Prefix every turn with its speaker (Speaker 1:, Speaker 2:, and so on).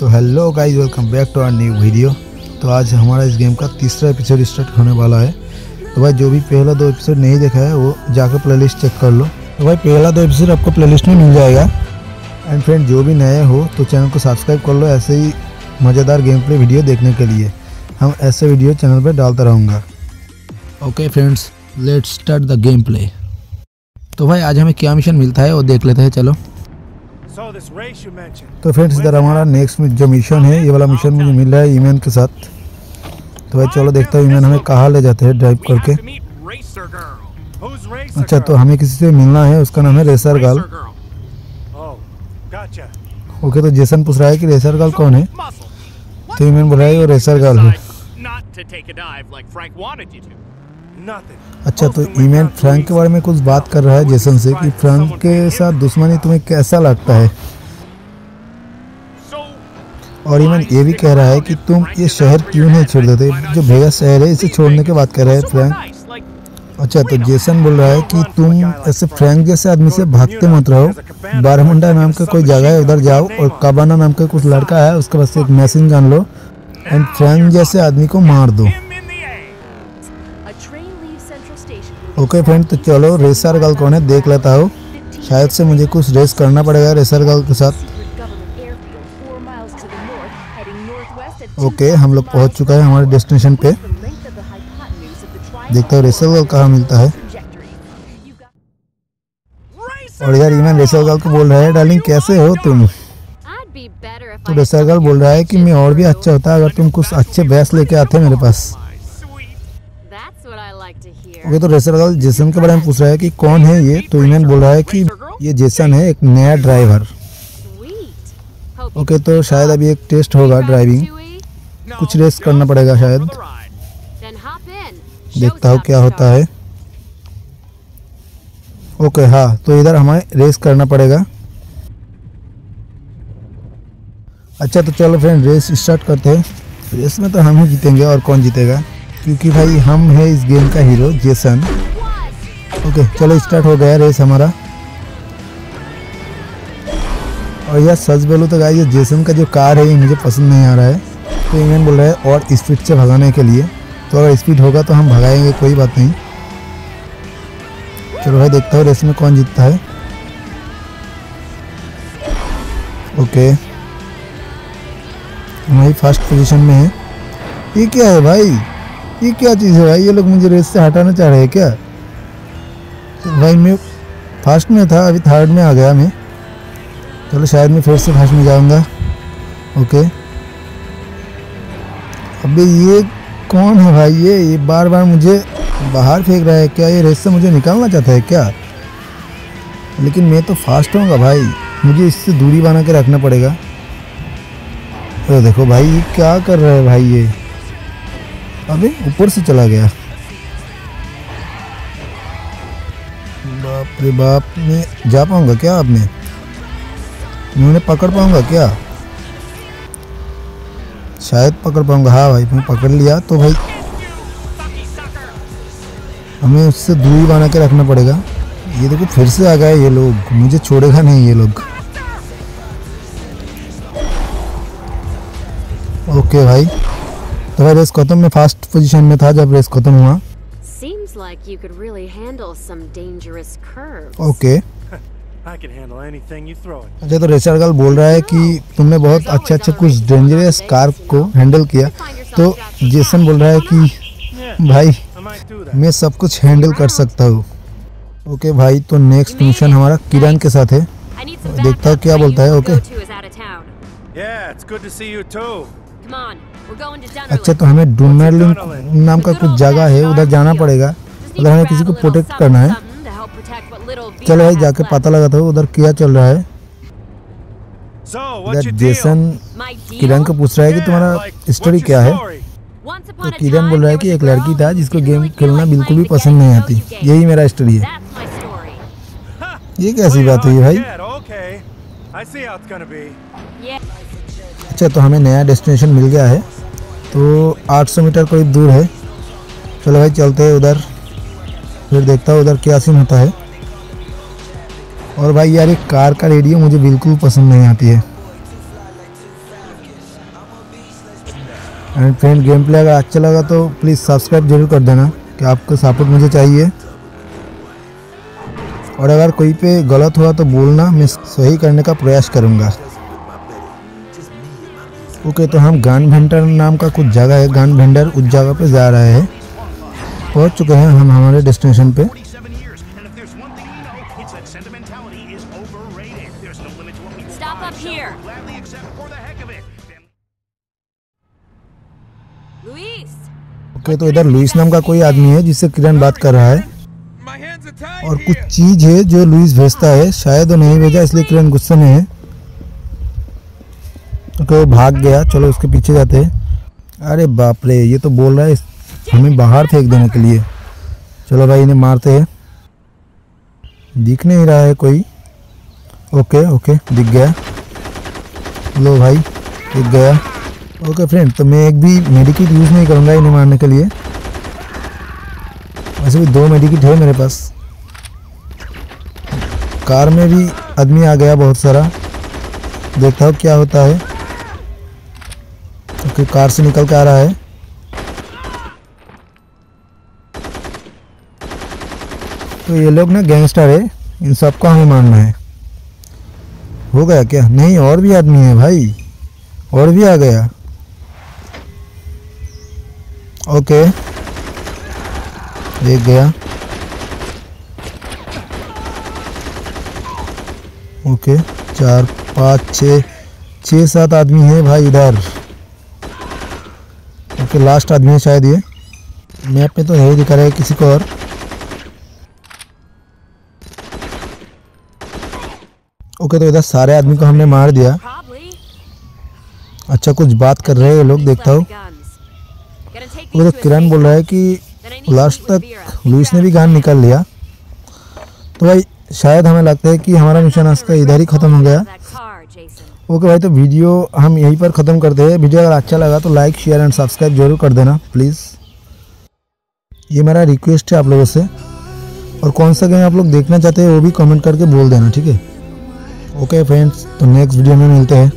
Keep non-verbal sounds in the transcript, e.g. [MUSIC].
Speaker 1: तो hello guys welcome back to our new video तो आज हमारा इस गेम का तीसरा एपिसोड स्टार्ट होने वाला है। तो भाई, जो भी पहला दो एपिसोड नहीं देखा है, वो जाकर प्लेलिस्ट चेक कर लो। तो भाई, पहला दो एपिसोड आपको प्लेलिस्ट में मिल जाएगा। एंड फ्रेंड जो भी नए हो तो चैनल को सब्सक्राइब कर लो ऐसे ही मज़ेदार गेम प्ले वीडियो देखने के लिए। हम ऐसे वीडियो चैनल पर डालता रहूँगा। Okay friends let's start the game play तो भाई, आज हमें क्या मिशन मिलता है, वो देख लेते हैं, चलो। तो फ्रेंड्स इधर हमारा नेक्स्ट जो मिशन है ये वाला मिशन मुझे मिल रहा है ईमेन के साथ। तो भाई चलो देखता हूँ ईमेन हमें कहाँ ले जाते हैं ड्राइव करके। अच्छा तो हमें किसी से मिलना है उसका नाम है रेसर गर्ल. ओके तो जेसन पूछ रहा है कि रेसर गर्ल कौन है? तो ईमेन बोल रहा है वो रेसर गर्ल है। अच्छा तो ईमेन फ्रैंक के बारे में कुछ बात कर रहा है जेसन से कि फ्रैंक के साथ दुश्मनी तुम्हें कैसा लगता है? और ईमेन ये भी कह रहा है कि तुम ये शहर क्यों नहीं छोड़ देते? जो भेगा शहर है, इसे छोड़ने की बात कर रहा है फ्रैंक। अच्छा तो जेसन बोल रहा है कि तुम ऐसे फ्रैंक जैसे आदमी से भागते मत रहो। बारहमुंडा नाम का कोई जगह है, उधर जाओ। और काबाना नाम का कुछ लड़का है, उसके पास एक मैसेज जान लो। एंड फ्रैंक जैसे आदमी को मार दो। ओके फ्रेंड तो चलो रेसर गर्ल कौन है, देख लेता हूँ। शायद से मुझे कुछ रेस करना पड़ेगा रेसर गर्ल के साथ। ओके हम लोग पहुँच चुका है हमारे डेस्टिनेशन पे। देखता हूँ रेसर गर्ल कहाँ मिलता है. और यार ईमेन रेसर गर्ल को बोल रहा है डार्लिंग कैसे हो तुम? तो रेसर गर्ल बोल रहा है कि मैं और भी अच्छा होता, अगर तुम कुछ अच्छे बैस लेके आते मेरे पास। ओके तो रेसर जेसन के बारे में पूछ रहा है कि कौन है ये? तो ईमेन बोल रहा है कि ये जेसन है, एक नया ड्राइवर। ओके तो शायद अभी एक टेस्ट होगा ड्राइविंग। कुछ रेस करना पड़ेगा शायद. देखता हूँ क्या होता है। ओके हाँ तो इधर हमें रेस करना पड़ेगा। अच्छा तो चलो फ्रेंड रेस स्टार्ट करते हैं। रेस में तो हम ही जीतेंगे और कौन जीतेगा? क्योंकि भाई हम है इस गेम का हीरो, जेसन। ओके चलो स्टार्ट हो गया रेस हमारा। और यार सच बोलो तो गाइस ये जेसन का जो कार है, ये मुझे पसंद नहीं आ रहा है। तो इमरान बोल रहा है, और स्पीड से भगाने के लिए। तो अगर स्पीड होगा तो हम भगाएँगे, कोई बात नहीं। चलो भाई देखता हूँ रेस में कौन जीतता है। ओके हमारी फ़र्स्ट पोजीशन में है। ये क्या है भाई? ये क्या चीज़ है भाई? ये लोग मुझे रेस से हटाना चाह रहे हैं क्या? तो भाई मैं फ़र्स्ट में था, अभी थर्ड में आ गया मैं। चलो तो शायद मैं फिर से फ़र्स्ट में जाऊँगा। ओके अबे ये कौन है भाई? ये ये बार बार मुझे बाहर फेंक रहा है क्या? ये रेस से मुझे निकालना चाहता है क्या? लेकिन मैं तो फास्ट होऊँगा भाई। मुझे इससे दूरी बना के रखना पड़ेगा। तो देखो भाई, ये क्या कर रहा है भाई ये? अबे ऊपर से चला गया। बाप रे बाप, मैं जा पाऊँगा क्या अब मैं? मैं उन्हें पकड़ पाऊँगा क्या? शायद पकड़ पाऊँगा। हाँ भाई, मैं पकड़ लिया तो भाई। हमें उससे दूरी बना के रखना पड़ेगा। ये देखो, फिर से आ गए ये लोग। मुझे छोड़ेगा नहीं ये लोग। ओके भाई। तो भाई रेस खत्म में फास्ट पोजीशन में था जब रेस खत्म हुआ।
Speaker 2: Seems like you could really handle some dangerous curves.
Speaker 1: Okay [LAUGHS]
Speaker 3: I can handle anything you throw at.
Speaker 1: अच्छा तो रेसर गर्ल बोल रहा है कि तुमने बहुत अच्छे अच्छे कुछ डेंजरस कार को हैंडल किया। तो जेसन बोल रहा है कि भाई. मैं सब कुछ हैंडल कर सकता हूँ। ओके okay, भाई तो नेक्स्ट मिशन हमारा किरण के साथ है। देखता हूँ क्या बोलता है, ओके।
Speaker 2: go
Speaker 1: अच्छा तो हमें डूनर नाम का कुछ जगह है उधर जाना पड़ेगा।
Speaker 2: अगर
Speaker 1: हमें किसी को प्रोटेक्ट करना है चलो भाई जाके पता लगा था उधर क्या चल रहा है।
Speaker 3: इधर
Speaker 1: जेसन किरण को पूछ रहा है कि तुम्हारा स्टोरी क्या है? तो किरण बोल रहा है कि एक लड़की था जिसको गेम खेलना बिल्कुल भी पसंद नहीं आती। यही मेरा स्टोरी है। ये कैसी बात हुई भाई? अच्छा तो हमें नया डेस्टिनेशन मिल गया है। तो 800 मीटर करीब दूर है। चलो भाई, चलते हैं उधर। फिर देखता हूँ उधर क्या सीन होता है। और भाई यार ये कार का रेडियो मुझे बिल्कुल पसंद नहीं आती है। एंड फ्रेंड गेम प्ले अगर अच्छा लगा तो प्लीज़ सब्सक्राइब ज़रूर कर देना, कि आपका सपोर्ट मुझे चाहिए। और अगर कोई पे गलत हुआ तो बोलना, मैं सही करने का प्रयास करूँगा। ओके तो हम गान भेंडर नाम का कुछ जगह है गान भंडर उस जगह पे जा रहे हैं। पहुँच चुके हैं हम हमारे डेस्टिनेशन पे। ओके तो इधर लुइस नाम का कोई आदमी है जिससे किरण बात कर रहा है। और कुछ चीज़ है जो लुइस भेजता है शायद वो नहीं भेजा इसलिए किरण गुस्से में है। वो भाग गया। चलो उसके पीछे जाते हैं। अरे बाप रे, ये तो बोल रहा है, हमें बाहर फेंक देने के लिए। चलो भाई, इन्हें मारते हैं। दिख नहीं रहा है कोई। ओके ओके, दिख गया। लो भाई, दिख गया। ओके फ्रेंड तो मैं एक भी मेडिकेट यूज़ नहीं करूँगा इन्हें मारने के लिए। वैसे भी दो मेडिकेट है मेरे पास। कार में भी आदमी आ गया बहुत सारा। देखता हूँ क्या होता है। ओके कार से निकल के आ रहा है। तो ये लोग ना गैंगस्टर है, इन सबको हमें मारना है। हो गया क्या? नहीं, और भी आदमी है भाई। और भी आ गया। ओके। देख गया। ओके, चार, पाँच, छः छः, सात आदमी है भाई इधर। ओके लास्ट आदमी है शायद ये। मैप में तो है ही दिखा रहा है किसी को और। ओके तो इधर सारे आदमी को हमने मार दिया। अच्छा कुछ बात कर रहे हैं ये लोग, देखता हूँ। तो किरण बोल रहा है कि लास्ट तक लुइस ने भी गान निकाल लिया। तो भाई, शायद हमें लगता है कि हमारा मिशन आज का इधर ही ख़त्म हो गया. ओके भाई तो वीडियो हम यहीं पर ख़त्म करते हैं। वीडियो अगर अच्छा लगा तो लाइक शेयर एंड सब्सक्राइब ज़रूर कर देना प्लीज़ ये मेरा रिक्वेस्ट है आप लोगों से। और कौन सा गेम आप लोग देखना चाहते हैं, वो भी कमेंट करके बोल देना, ठीक है? ओके फ्रेंड्स तो नेक्स्ट वीडियो में मिलते हैं।